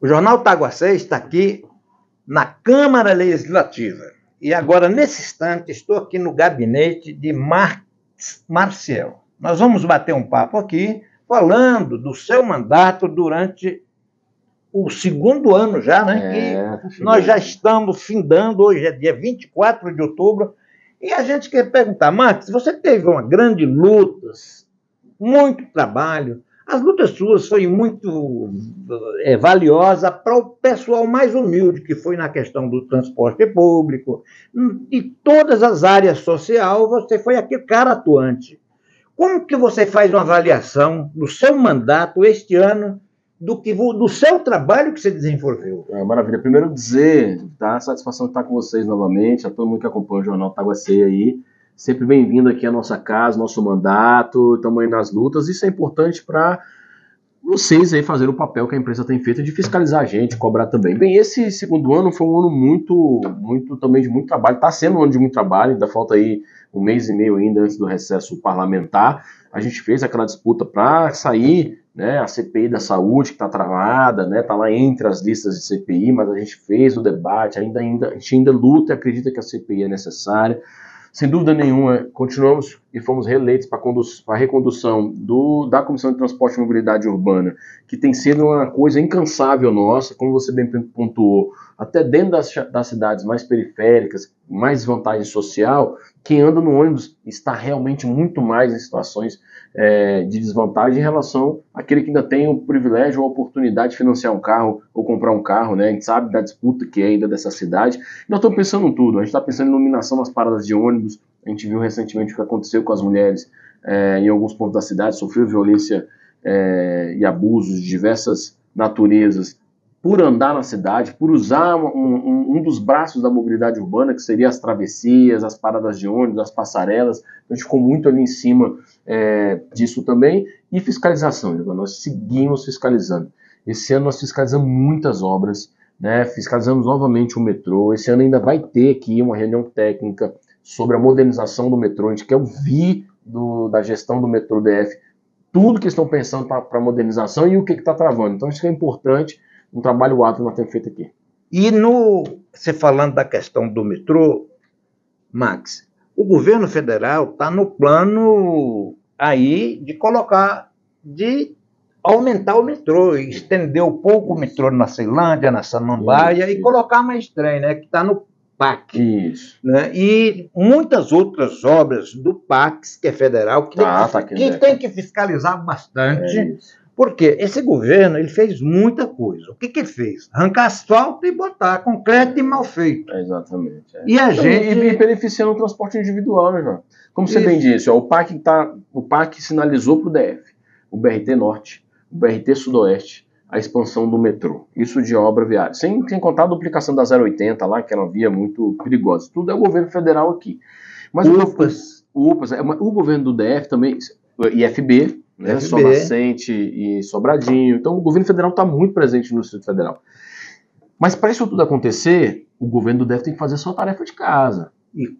O Jornal Taguacé está aqui na Câmara Legislativa. E agora, nesse instante, estou aqui no gabinete de Mar Marcial. Nós vamos bater um papo aqui falando do seu mandato durante o segundo ano já, né? É, tá nós já estamos findando, hoje é dia 24 de outubro, e a gente quer perguntar, Marcos, você teve uma grande luta, muito trabalho, as lutas suas foram muito é, valiosas para o pessoal mais humilde, que foi na questão do transporte público, e todas as áreas social, você foi aquele cara atuante. Como que você faz uma avaliação do seu mandato este ano, do, que, do seu trabalho que você desenvolveu? É, maravilha. Primeiro dizer, tá? Satisfação de estar com vocês novamente, a todo mundo que acompanha o Jornal Taguaceia aí. Sempre bem-vindo aqui à nossa casa, nosso mandato, estamos aí nas lutas. Isso é importante para vocês aí fazerem o papel que a empresa tem feito de fiscalizar a gente, cobrar também. Bem, esse segundo ano foi um ano muito, muito também de muito trabalho. Está sendo um ano de muito trabalho, ainda falta aí um mês e meio ainda antes do recesso parlamentar. A gente fez aquela disputa para sair, né, a CPI da saúde que está travada, né, está lá entre as listas de CPI, mas a gente fez o debate, ainda, ainda, a gente ainda luta e acredita que a CPI é necessária. Sem dúvida nenhuma, continuamos e fomos reeleitos para a recondução do, da Comissão de Transporte e Mobilidade Urbana, que tem sido uma coisa incansável nossa, como você bem pontuou, até dentro das, das cidades mais periféricas, mais vantagem social, quem anda no ônibus está realmente muito mais em situações é, de desvantagem em relação àquele que ainda tem o privilégio ou a oportunidade de financiar um carro ou comprar um carro, né? A gente sabe da disputa que é ainda dessa cidade. Nós estamos pensando em tudo. A gente está pensando em iluminação nas paradas de ônibus. A gente viu recentemente o que aconteceu com as mulheres é, em alguns pontos da cidade, sofreu violência é, e abusos de diversas naturezas por andar na cidade, por usar um, um, um, dos braços da mobilidade urbana, que seria as travessias, as paradas de ônibus, as passarelas. A gente ficou muito ali em cima é, disso também. E fiscalização, nós seguimos fiscalizando. Esse ano nós fiscalizamos muitas obras, né? fiscalizamos novamente o metrô. Esse ano ainda vai ter aqui uma reunião técnica sobre a modernização do metrô. A gente quer ouvir do, da gestão do metrô DF tudo que estão pensando para a modernização e o que está travando. Então isso é importante um trabalho árduo que nós temos feito aqui. E no, você falando da questão do metrô, Max, o governo federal está no plano aí de colocar, de aumentar o metrô, estender um pouco o metrô na Ceilândia, na Samambaia e colocar mais trem, né? Que está no PAC. Isso. Né? E muitas outras obras do PAC, que é federal, que, ah, tem, tá aqui, que né? tem que fiscalizar bastante. É porque esse governo ele fez muita coisa. O que, que ele fez? Arrancar asfalto e botar concreto e mal feito. É exatamente. É. E a então, gente. E, e beneficiando o transporte individual, né, João? Como você Isso. bem disse, ó, o, PAC tá, o PAC sinalizou para o DF, o BRT Norte, o BRT Sudoeste, a expansão do metrô. Isso de obra viária. Sem, sem contar a duplicação da 080 lá, que era uma via muito perigosa. Tudo é o governo federal aqui. Mas UPAS. O, UPAS, é, o governo do DF também, IFB, né? Só Nascente e Sobradinho. Então o governo federal está muito presente no Distrito Federal. Mas para isso tudo acontecer, o governo deve ter que fazer a sua tarefa de casa. E,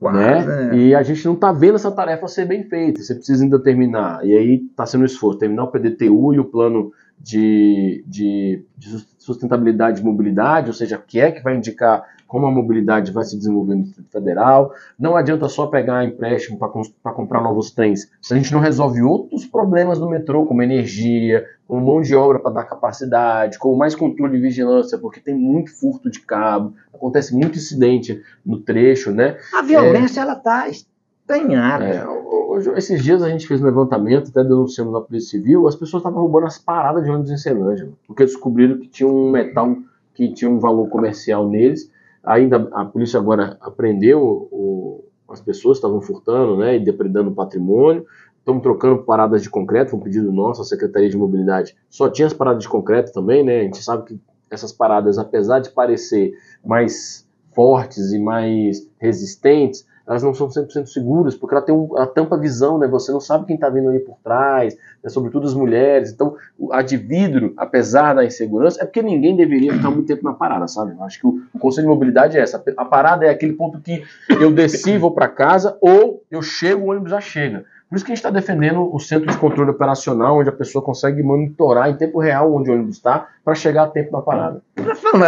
né? né? e a gente não está vendo essa tarefa ser bem feita. Você precisa ainda terminar. E aí está sendo um esforço terminar o PDTU e o plano de, de, de sustentabilidade e mobilidade, ou seja, o que é que vai indicar como a mobilidade vai se desenvolver no Distrito Federal. Não adianta só pegar empréstimo para comprar novos trens. Se a gente não resolve outros problemas do metrô, como energia, com mão de obra para dar capacidade, com mais controle e vigilância, porque tem muito furto de cabo, acontece muito incidente no trecho, né? A violência, é, ela está estanhada. É, hoje, esses dias a gente fez um levantamento, até denunciamos na Polícia Civil, as pessoas estavam roubando as paradas de ônibus em Celândia, porque descobriram que tinha um metal que tinha um valor comercial neles, Ainda a polícia agora apreendeu o, as pessoas estavam furtando né, e depredando patrimônio. Estamos trocando paradas de concreto, foi um pedido nosso, a Secretaria de Mobilidade só tinha as paradas de concreto também, né? A gente sabe que essas paradas, apesar de parecer mais fortes e mais resistentes, elas não são 100% seguras, porque ela tem um, a tampa visão, né? Você não sabe quem está vindo ali por trás, né? sobretudo as mulheres. Então, a de vidro, apesar da insegurança, é porque ninguém deveria ficar muito tempo na parada, sabe? Eu acho que o, o conselho de mobilidade é essa. A parada é aquele ponto que eu desci, vou para casa, ou eu chego, o ônibus já chega. Por isso que a gente está defendendo o centro de controle operacional, onde a pessoa consegue monitorar em tempo real onde o ônibus está, para chegar a tempo na parada.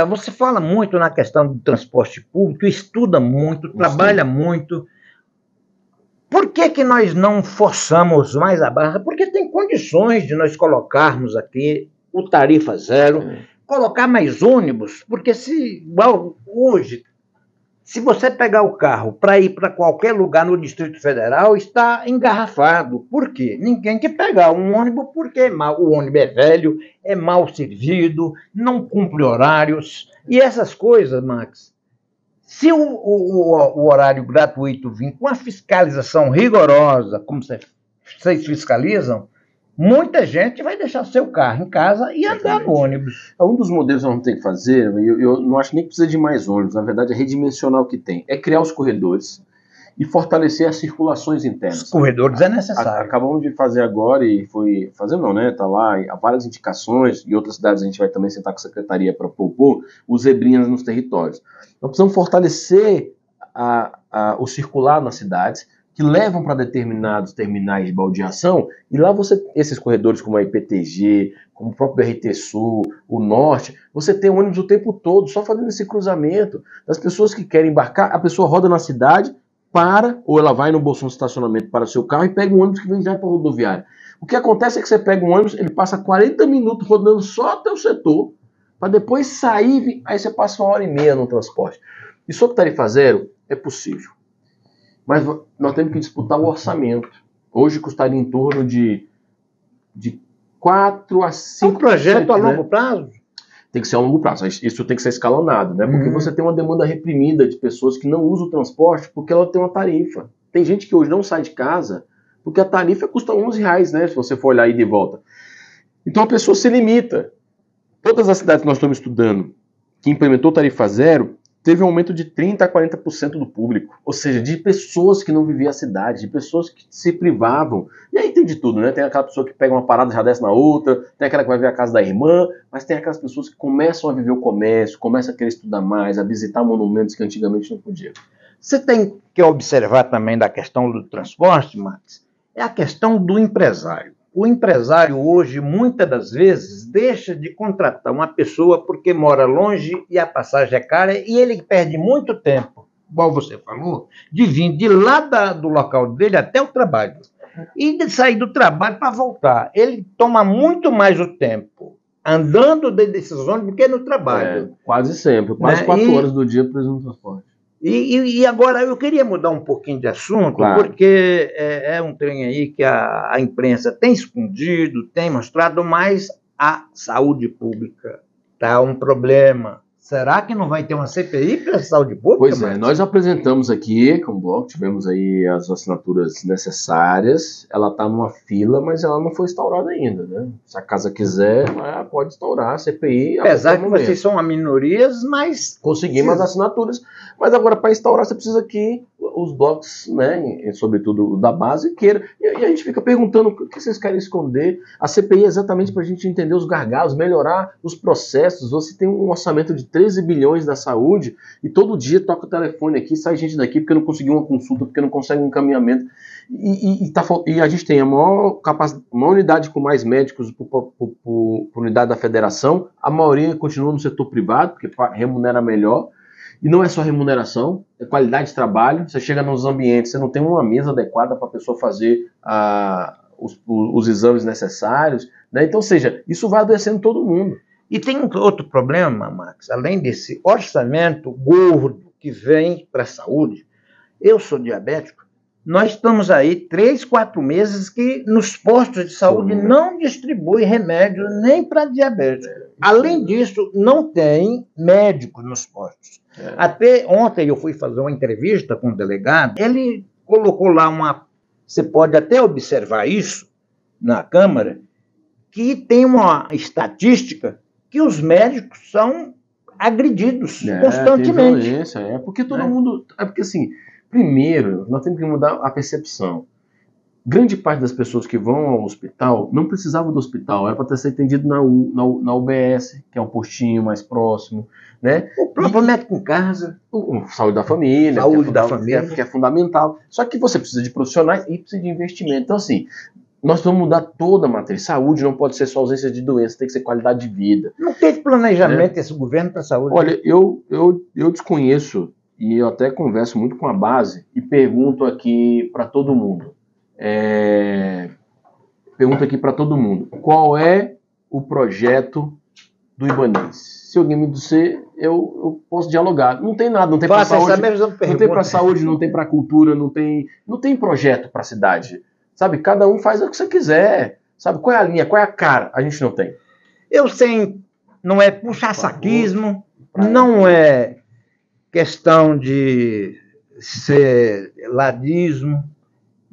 Você fala muito na questão do transporte público, estuda muito, trabalha muito. Por que, que nós não forçamos mais a barra? Porque tem condições de nós colocarmos aqui o tarifa zero, é. colocar mais ônibus, porque se igual hoje se você pegar o carro para ir para qualquer lugar no Distrito Federal, está engarrafado. Por quê? Ninguém quer pegar um ônibus porque é mal, o ônibus é velho, é mal servido, não cumpre horários. E essas coisas, Max, se o, o, o horário gratuito vir com a fiscalização rigorosa, como vocês fiscalizam, muita gente vai deixar seu carro em casa e andar no ônibus. É um dos modelos que nós vamos ter que fazer, eu, eu não acho nem que precisa de mais ônibus, na verdade é redimensionar o que tem, é criar os corredores e fortalecer as circulações internas. Os corredores é necessário. Acabamos de fazer agora e foi fazer não, né? Tá lá há várias indicações e outras cidades a gente vai também sentar com a secretaria para propor os zebrinhas nos territórios. Nós precisamos fortalecer a, a, o circular nas cidades que levam para determinados terminais de baldeação, e lá você, esses corredores como a IPTG, como o próprio BRT Sul, o Norte, você tem ônibus o tempo todo, só fazendo esse cruzamento das pessoas que querem embarcar, a pessoa roda na cidade, para, ou ela vai no bolsão de estacionamento para seu carro e pega um ônibus que vem já para a rodoviária. O que acontece é que você pega um ônibus, ele passa 40 minutos rodando só até o setor, para depois sair, aí você passa uma hora e meia no transporte. E sobre tarifa zero, é possível. Mas nós temos que disputar o orçamento. Hoje custaria em torno de, de 4 a 5 É um projeto a longo né? prazo? Tem que ser a longo prazo. Isso tem que ser escalonado, né? Porque uhum. você tem uma demanda reprimida de pessoas que não usam o transporte porque ela tem uma tarifa. Tem gente que hoje não sai de casa porque a tarifa custa 11 reais, né? Se você for olhar aí de volta. Então a pessoa se limita. Todas as cidades que nós estamos estudando que implementou tarifa zero, teve um aumento de 30% a 40% do público. Ou seja, de pessoas que não viviam a cidade, de pessoas que se privavam. E aí tem de tudo, né? Tem aquela pessoa que pega uma parada e já desce na outra, tem aquela que vai ver a casa da irmã, mas tem aquelas pessoas que começam a viver o comércio, começam a querer estudar mais, a visitar monumentos que antigamente não podiam. Você tem que observar também da questão do transporte, Max, é a questão do empresário o empresário hoje, muitas das vezes, deixa de contratar uma pessoa porque mora longe e a passagem é cara e ele perde muito tempo, igual você falou, de vir de lá da, do local dele até o trabalho. E de sair do trabalho para voltar. Ele toma muito mais o tempo andando desses ônibus do que no trabalho. É, quase sempre, quase né? quatro e... horas do dia preso no transporte. E, e, e, agora eu queria mudar um pouquinho de assunto, claro. porque é, é, um trem aí que a, a, imprensa tem escondido, tem mostrado, mas a saúde pública está um problema. Será que não vai ter uma CPI para a saúde pública? Pois é, nós apresentamos aqui com o bloco, tivemos aí as assinaturas necessárias. Ela está numa fila, mas ela não foi instaurada ainda, né? Se a casa quiser, ela pode instaurar a CPI. Apesar que vocês são minorias, mas. Conseguimos as assinaturas. Mas agora, para instaurar, você precisa que os blocos, né, sobretudo da base, queiram. E, a gente fica perguntando o que vocês querem esconder. A CPI é exatamente para a gente entender os gargalos, melhorar os processos. Você tem um orçamento de 13 bilhões da saúde e todo dia toca o telefone aqui, sai gente daqui porque não conseguiu uma consulta, porque não consegue um encaminhamento. E, e, e, tá, e a gente tem a maior, capacidade, maior unidade com mais médicos por, por, por, por unidade da federação, a maioria continua no setor privado, porque remunera melhor. E não é só remuneração, é qualidade de trabalho. Você chega nos ambientes, você não tem uma mesa adequada para a pessoa fazer a, os, os, exames necessários. Né? Então, ou seja, isso vai adoecendo todo mundo. E tem outro problema, Max, além desse orçamento gordo que vem para a saúde. Eu sou diabético. Nós estamos aí três, quatro meses que nos postos de saúde não distribui remédio nem para diabetes. Além disso, não tem médicos nos postos. É. Até ontem eu fui fazer uma entrevista com o um delegado, ele colocou lá uma. Você pode até observar isso na Câmara, que tem uma estatística que os médicos são agredidos é, constantemente. Tem violência, é porque todo é. mundo. É porque assim, primeiro, nós temos que mudar a percepção. Grande parte das pessoas que vão ao hospital não precisavam do hospital, era para ter sido atendido na, U, na, na, UBS, que é um postinho mais próximo, né? O próprio e, médico em casa. O, o, saúde da família. Saúde é da família. Que é, que é fundamental. Só que você precisa de profissionais e precisa de investimento. Então, assim, nós vamos mudar toda a matriz. Saúde não pode ser só ausência de doença, tem que ser qualidade de vida. Não teve planejamento é. esse governo para a saúde? Olha, eu, eu, eu desconheço e eu até converso muito com a base e pergunto aqui para todo mundo. É, pergunta aqui para todo mundo: qual é o projeto do Ibanês? Se alguém me disser, eu, eu posso dialogar. Não tem nada, não tem para saúde, não tem para saúde, não tem para cultura, não tem, não tem projeto para a cidade. Sabe, cada um faz o que você quiser. Sabe, qual é a linha, qual é a cara? A gente não tem. Eu sei, não é puxar saquismo, não é questão de ser ladismo,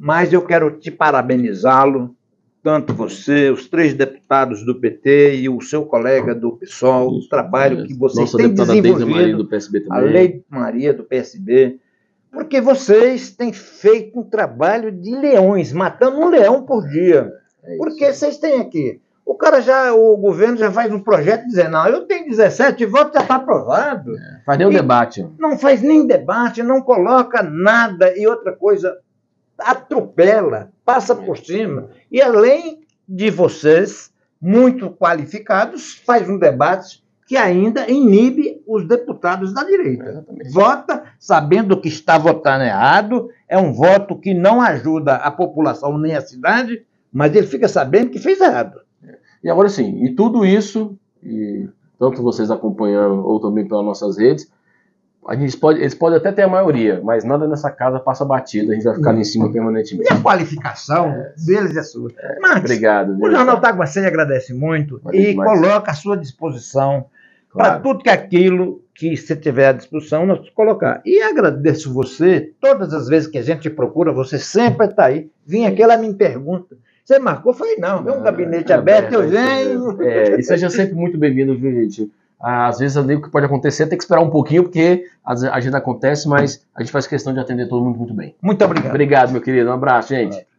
mas eu quero te parabenizá-lo, tanto você, os três deputados do PT e o seu colega do PSOL, o trabalho que vocês têm desenvolvido, Maria do PSB também. a Lei Maria do PSB, porque vocês têm feito um trabalho de leões, matando um leão por dia. É porque vocês têm aqui. O cara já, o governo já faz um projeto dizendo, não, eu tenho 17 votos, já está aprovado. É, faz nem um debate. Não faz nem debate, não coloca nada. E outra coisa, atropela, passa por cima. E além de vocês, muito qualificados, faz um debate que ainda inibe os deputados da direita. Exatamente. Vota sabendo que está votando errado, é um voto que não ajuda a população nem a cidade, mas ele fica sabendo que fez errado. E agora sim, e tudo isso, e tanto vocês acompanhando ou também pelas nossas redes, a gente pode, eles podem até ter a maioria, mas nada nessa casa passa batida, a gente vai ficar ali em cima permanentemente. E a qualificação é. deles é sua. É. Marcos, Obrigado. O Jornal Taguacê agradece muito Valeu e demais. coloca à sua disposição claro. para tudo que aquilo que você tiver à disposição, nós colocar. E agradeço você, todas as vezes que a gente procura, você sempre está aí. Vim aqui, ela me pergunta. Você marcou? Falei, não, é um gabinete é aberto, eu venho. É, e seja sempre muito bem-vindo, viu, gente? Às vezes ali o que pode acontecer tem que esperar um pouquinho, porque a agenda acontece, mas a gente faz questão de atender todo mundo muito bem. Muito obrigado. Obrigado, meu querido. Um abraço, gente.